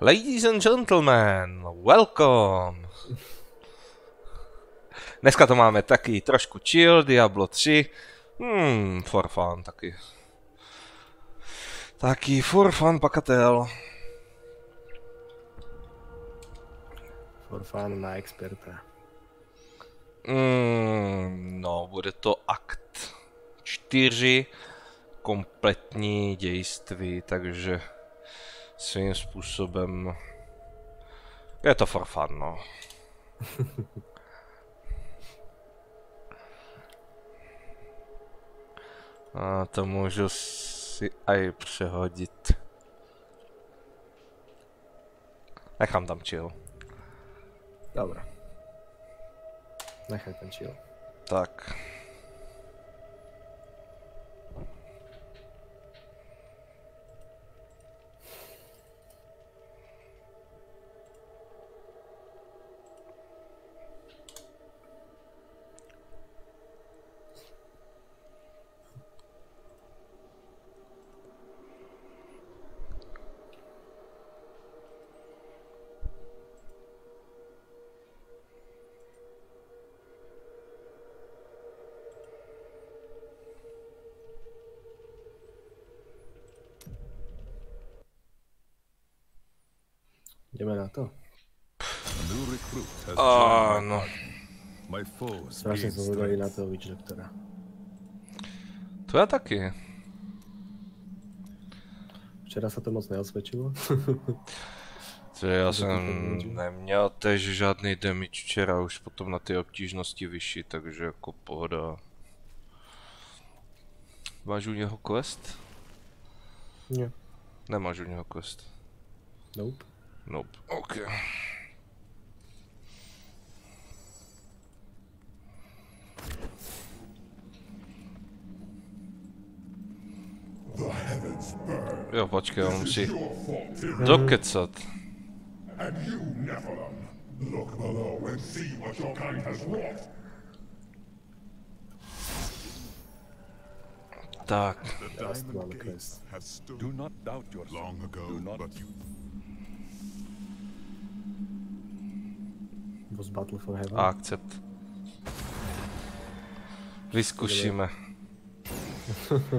Ladies and gentlemen, welcome! Dneska to máme taky trošku chill, Diablo 3. Hmm, for fun taky. Taky for fun pakatel. For fun na experta. Hmm, no, bude to akt 4, kompletní dějství, takže svým způsobem je to for fun, no. A to můžu si aj přehodit. Nechám tam chill. Dobre. Nechaj ten chill. Tak. Ah, no. Strašne gain som zvedavý na toho Witch Doctora. To já taky. Včera sa to moc neosvedčilo. To já jsem neměl tež žádný damage včera, už potom na ty obtížnosti vyšší, takže jako pohoda. Máš u něho quest? Nie. Nemáš u něho quest. Nope. Nope. OK. Jo, počkej, on musí dokecat. Tak, akcept. Vyzkušíme.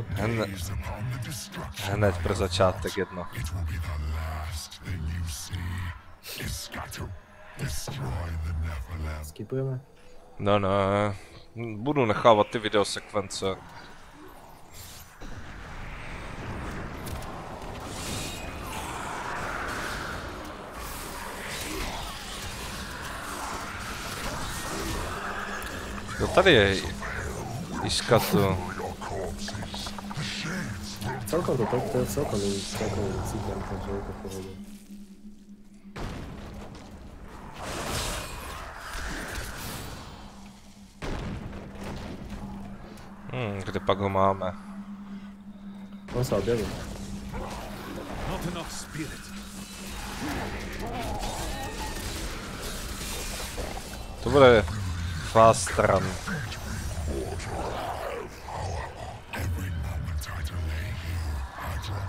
Hned, hned pro začátek jedno. Skipujeme? No ne, budu nechávat ty videosekvence. Jo, tady je Iskatu. Shades will Celkom to, to, to je celkom celkom cítim, takže je to v pohode. Hmm, kde pak ho máme? On sa objavil. Not enough spirit. To bude fast run.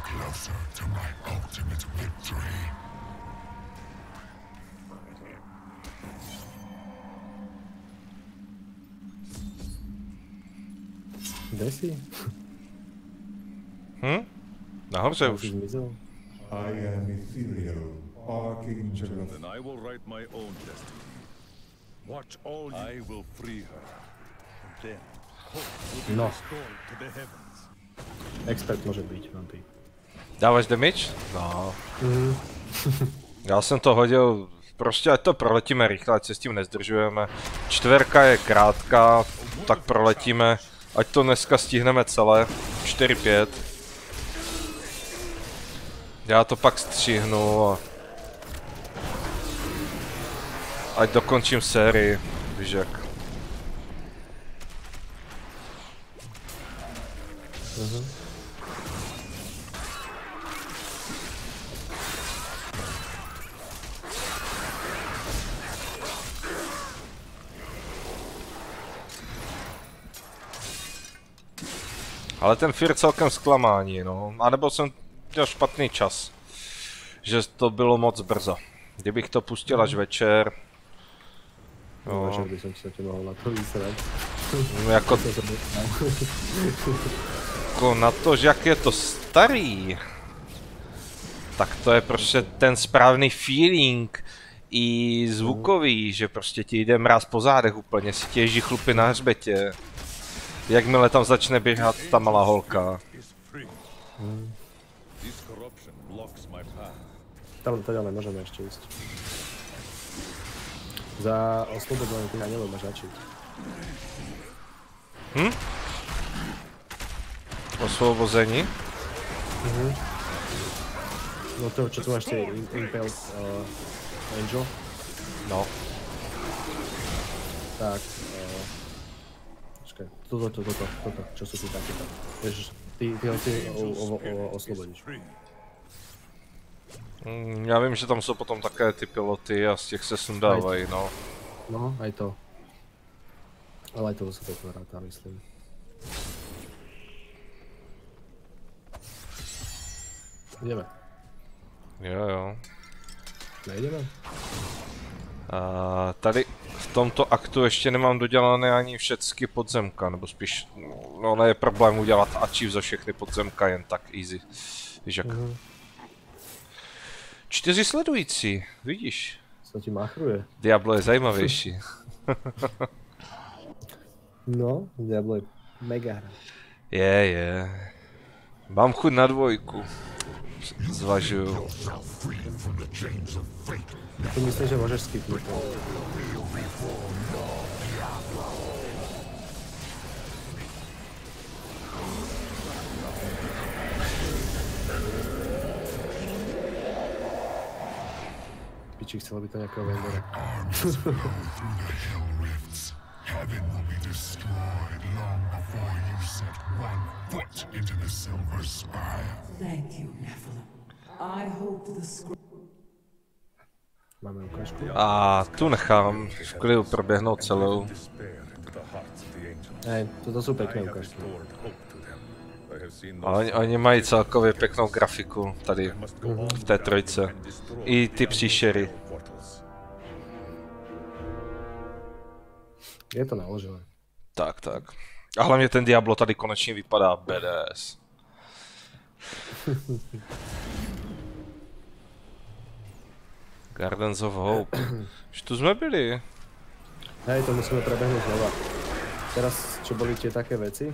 Closer to my ultimate victory. Kde si? Hm? Nahoře Už už. zmizel? I am Ethereal, Archangel of Then I will write my own destiny. Watch all you. I will free her. Then hope will be No. restored to the heavens. Expert môže byť, vampír. Dáváš damage? No. Mhm. Já jsem to hodil, prostě ať to proletíme rychle, ať se s tím nezdržujeme. Čtverka je krátká, tak proletíme, ať to dneska stihneme celé. 4-5. Já to pak střihnu a... Ať dokončím sérii, víš jak. Ale ten Fear celkem zklamání, no. A nebo jsem měl špatný čas. že to bylo moc brzo. Kdybych to pustil až večer, No. jo, Že by som sa ti mohol na to vysrať. no jako, jako na to, že jak je to starý, tak to je prostě ten správný feeling i zvukový, že prostě ti jde mráz po zádech úplně, si ti ježí chlupy na hřbetě. Jakmile tam začne běhat ta malá holka. path. Tam teda nemôžeme ešte ísť. Za oslobodenie tých anielov máš začít. Osvobození. No to, čo tu máš tie im- Impelled uh, Angel, No. tak... Počkaj, toto, toto, toto, toto, čo sú tu takéto. Vieš, ty, ty ho oslobodíš. Mm, Já vím, že tam jsou potom také ty piloty a z těch se sundávají, no. No, aj to. Ale aj toho sa to ráta, myslím. Ideme. Jo, jo. Nejdeme? A tady tomto aktu ještě nemám dodělané ani všechny podzemka, nebo spíš, no ne je problém udělat achieve za všechny podzemka jen tak easy. Víš jak. Mhm. Čtyři sledující, vidíš. Co ti machruje? Diablo je zajímavější. No, Diablo je mega hra. Je, je. Mám chuť na dvojku. Zvažuju. To myslím, že môžeš skipnúť. no. Piči, chcelo by to. Heaven will be destroyed long before you set one foot into the Silver Spire. Thank you, Nephilim. I hope the scroll. Máme ukážku. A tu nechám v klidu proběhnout celou. Hej, toto pekné have ukážky. oni, oni mají celkově pěknou grafiku tady v té trojce. I ty příšery. Je to naložené. Tak, tak. A hlavně ten Diablo tady konečně vypadá BDS. Gardens of Hope. Už tu jsme byli. Hej, to musíme prebehnúť znova. Teraz, čo boli tie také veci,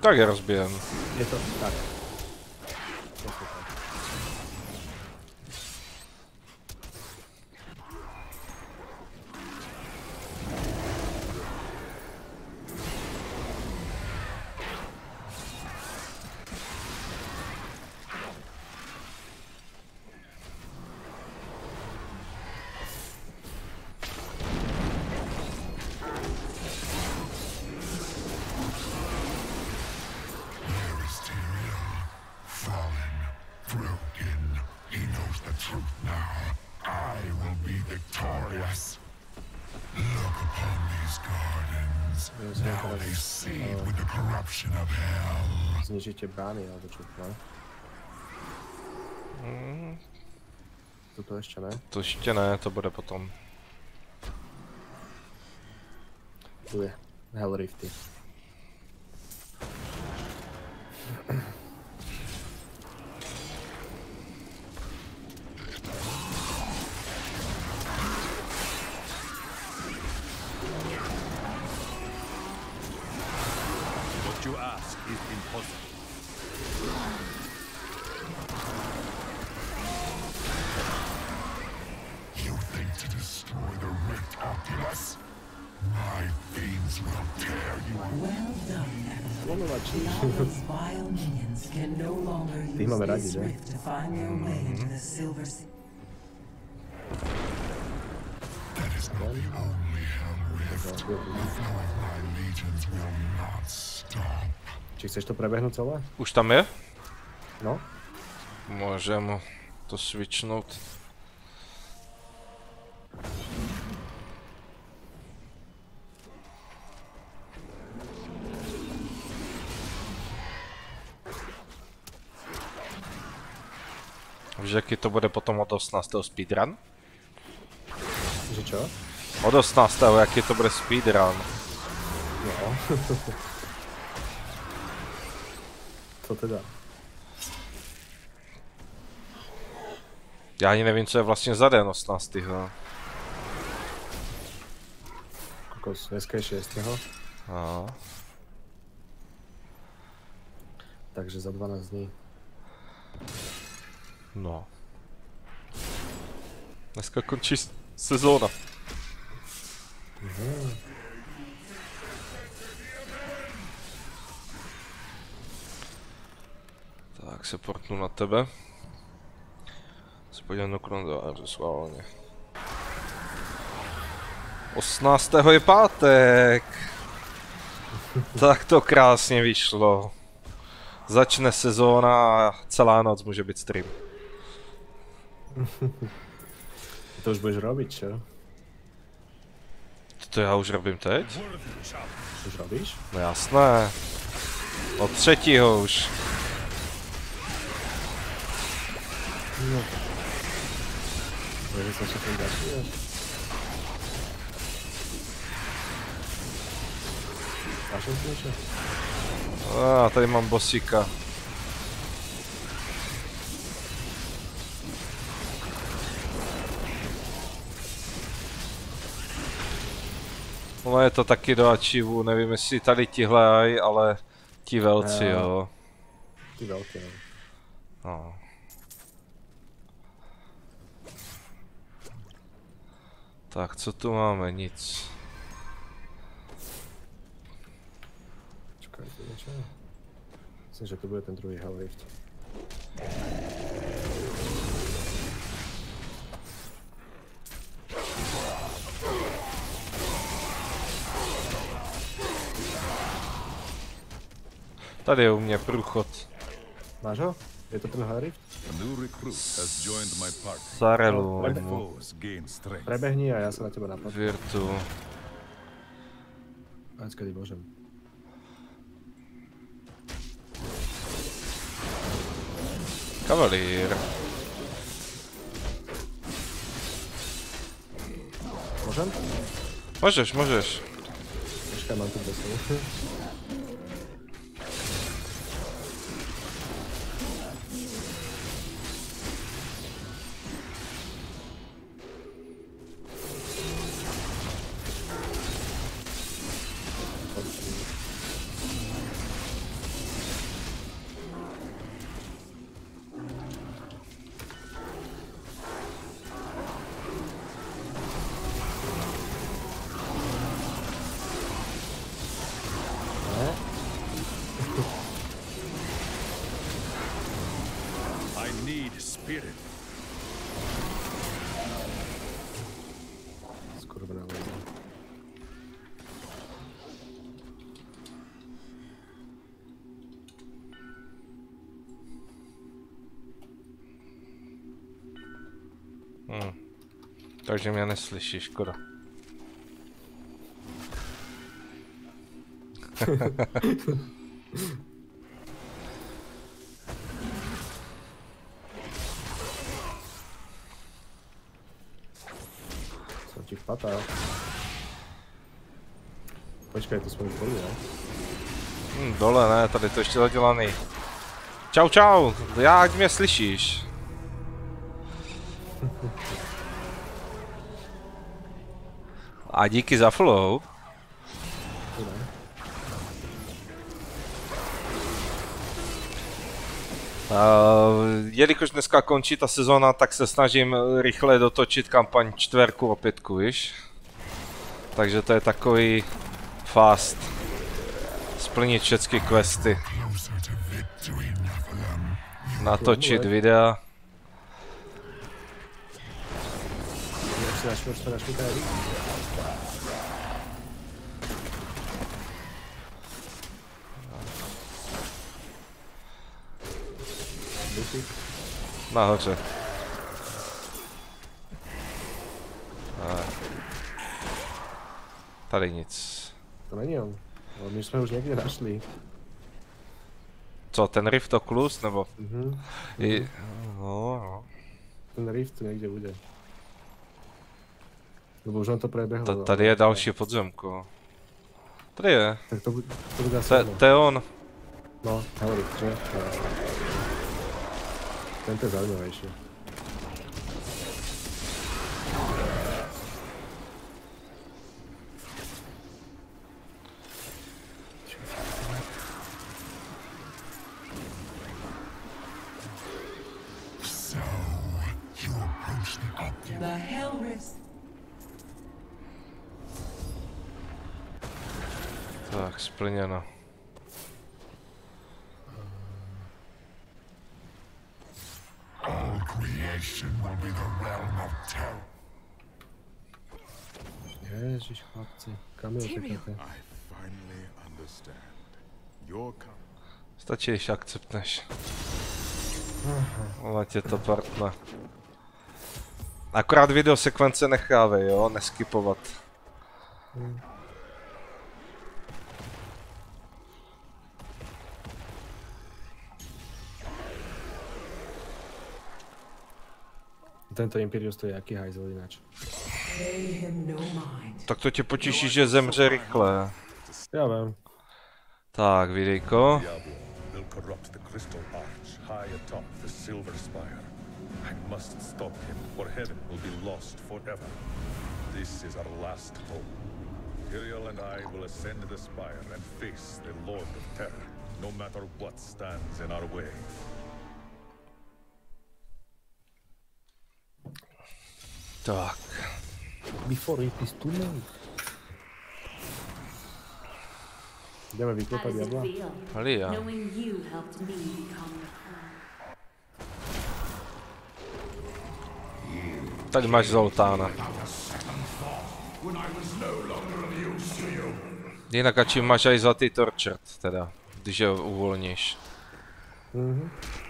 Tak je rozbijem. je to tak. Znižíte brány, alebo čo, no? Toto ešte ne. To ještě ne, to bude potom. Tu je Hell Ty use máme radi, this že? rift to find their way into the Silver Sea. That is not the only hell rift. The flow of my legions will not stop. Či chceš to prebehnúť celé? Už tam je? No. Můžeme to switchnout. Víš, jaký to bude potom od 18. speedrun? Že čo? Od 18. jaký to bude speedrun? No. Co teda? Já ani nevím, co je vlastně za den 18. Kokos, dneska je 6. A, Takže za 12 dní. No. Dneska končí sezóna. Tak se portnu na tebe. Se podívám do kalendáře schválně. 18. je pátek. Tak to krásně vyšlo. Začne sezóna a celá noc může být stream. To už budeš robiť, čo? To já už robím teď? Už robíš? No jasné. Od třetího už. Všetkým ďakuješ? Máš už niečo? A tady mám bosíka. Ono je to taky do achievu, nevím jestli tady tihle aj, ale ti velci Jo. jo. Ty veľké, no. No. Tak co tu máme? Nic. Čakaj, to? Myslím, že to bude ten druhý Hellrift. Tady je u mě průchod. Máš ho? Je to ten foes gain strength. Prebehni a ja sa na teba napadnem. Virtu. Ať kedy môžem. Kavalír. Môžem? Můžeš, můžeš. Počkaj, mám tu besou. Takže mě neslyšíš, škoda. Som ti vpatal. Počkaj, to jsme už boli, ne? Hm, dole ne, tady to ještě zadělaný. Čau čau, já ať mě slyšíš. A díky za ne? Uh, jelikož dneska končí ta sezóna, tak se snažím rychle dotočit kampaň čtverku a pětku, víš? Takže to je takový fast. Splnit všechny questy, natočit videa. Tady? Buky. Nahoře. Tady nic. To není on. Ale my jsme už někde našli. Co, ten Rift Oculus, nebo? Mhm. I, No, no. Ten rift tu někde bude. Lebo už on to prebehlo. Ta, tady je další podzemko. Tady je. Tak to, to bude asi To, je- on. No, hovorí, že? No, jasne. Tento je zaujímavejší. Chlapci. Kam je utekáte? I finally understand. Your com- Stačí, když akceptneš. Ale tě to partne. Akorát video sekvence nechávej, jo, neskipovat. Tento Imperius to je jaký hajzel ináč. Pay him no mind. Tak to tě potěší, že zemře rychle. Já vím. Tak, videjko. This is our last hope. Tyrael and I will ascend the spire and face the Lord of Terror, no matter what stands in our way. Tak. Before it is too late. Jdeme vyklepat diabla? Crown. Tady máš Zoltána. Jinak a čím máš aj zlatý torčert, teda, když je uvolníš. I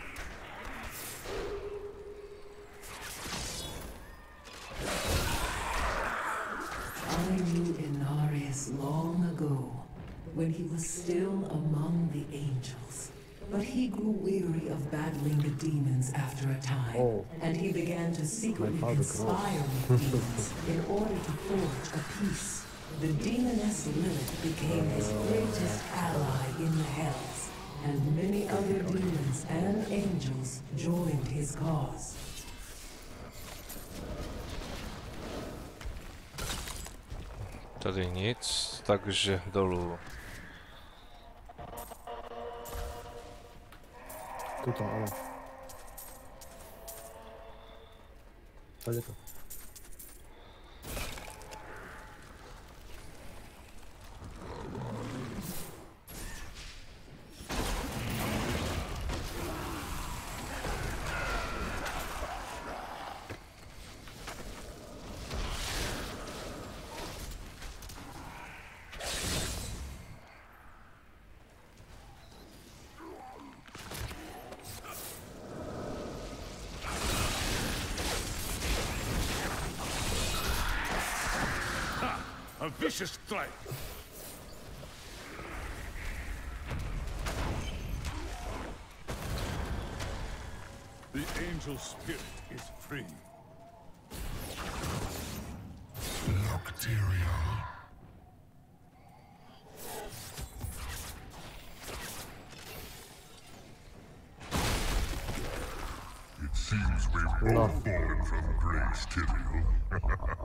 he was still among the angels. But he grew weary of battling the demons after a time, Oh. and he began to secretly conspire with demons in order to forge a peace. The demoness Lilith became his greatest ally in the hells, and many other demons and angels joined his cause. Tady nic, takže dolů. Tuto, áno. Tady je to. A vicious strike! The angel spirit is free. Look, It seems we've all fallen from grace, Tyrael.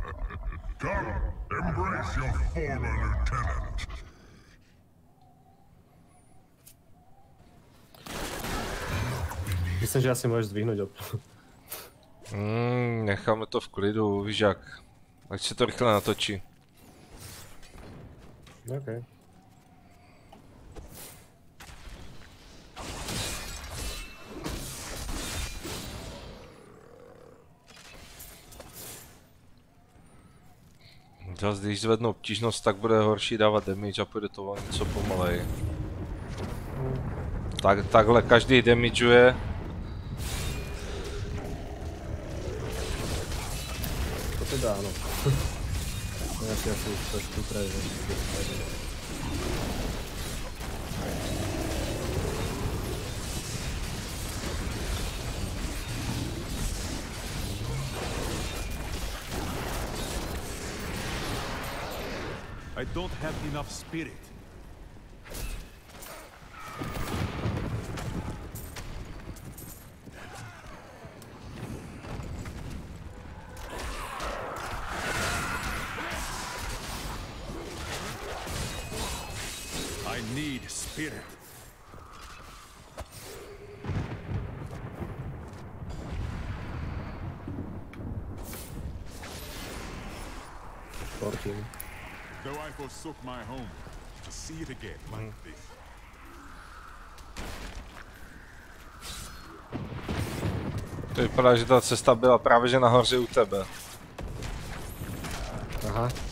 Embrace your former lieutenant. Myslím, že asi môžeš zdvihnúť op. Hmm, necháme to v klidu, víš jak. Ať se to rychle natočí. OK. Zas když zvednu obtížnost, tak bude horší dávat damage a půjde to o něco pomalej. Tak, takhle každý damageuje. To teda áno. No ja si asi trošku upravím. I don't have enough spirit. Forsook my home, to see it again like this. To vypadá, že ta cesta byla právě že nahoře u tebe. Aha.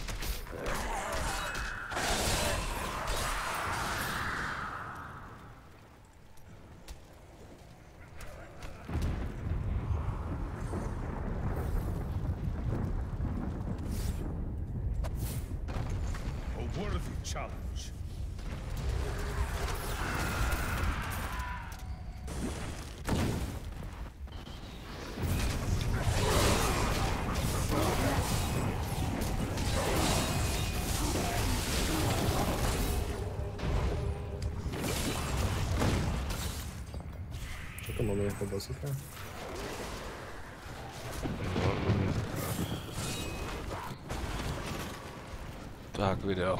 Tak, video.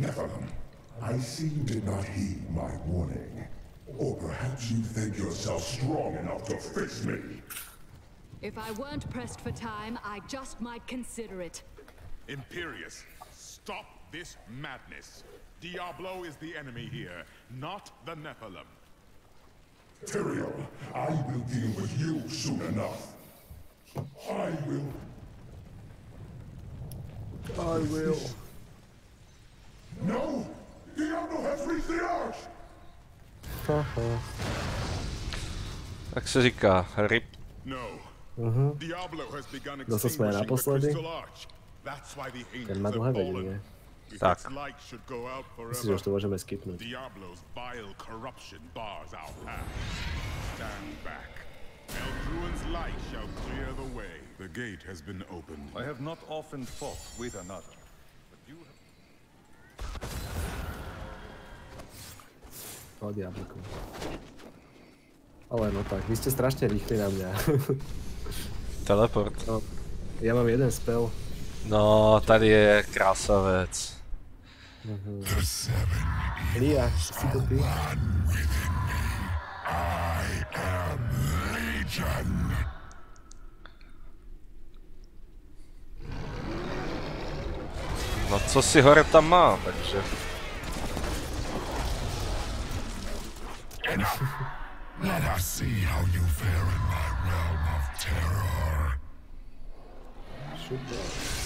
Nephilim, I see you did not heed my warning. Or perhaps you think yourself strong enough to face me. If I weren't pressed for time, I just might consider it. Imperius, stop this madness. Diablo is the enemy here, not the Nephilim. Tyrael, I will deal with you soon enough. I will. I will. No! Diablo has reached the arch! Haha. Tak se říká, rip. No. Diablo has begun Zase jsme extinguishing the naposledy. crystal arch. That's why the Ten má angels dlouhé vedení. Tak. its light should go out Myslím, že už to můžeme skipnout. Diablo's vile corruption bars our path. Stand back. Eldruin's light shall clear the way. The gate has been opened. I have not often fought with another, but you have O diabliku. Ale no tak, vy ste strašne rýchli na mňa. Teleport. no, ja mám jeden spell. No, tady je krásavec. Mhm. The seven Lia, si to ty? I am No co si hore tam má, takže. Let us see how you fare in my realm of terror. Super.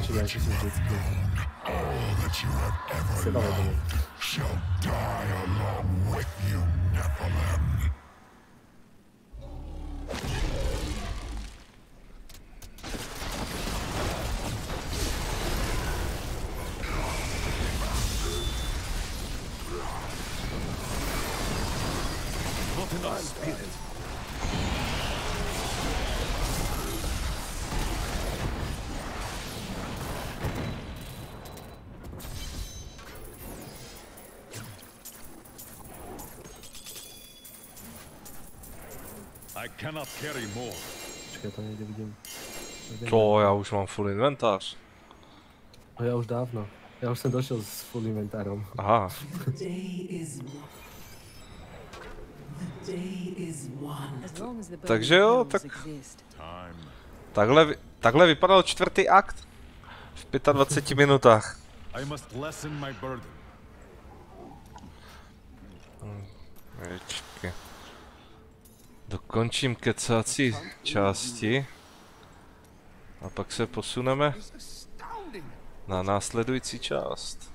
Sa páči, že si vždycky All that you have ever sebavedomý. shall die along with you, Nephilim. Počkej, to někde vidím. To já už mám full inventář. No ja už dávno. Ja už som došiel s full inventárom. Aha, Takže jo, tak- takhle, vy- takhle vypadal čtvrtý akt. V 25 minutách. I must lessen my burden. Počkej. Dokončím kecací části. A pak se posuneme na následující část.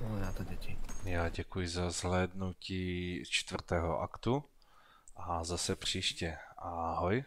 No. Já děkuji za zhlédnutí čtvrtého aktu a zase příště. Ahoj.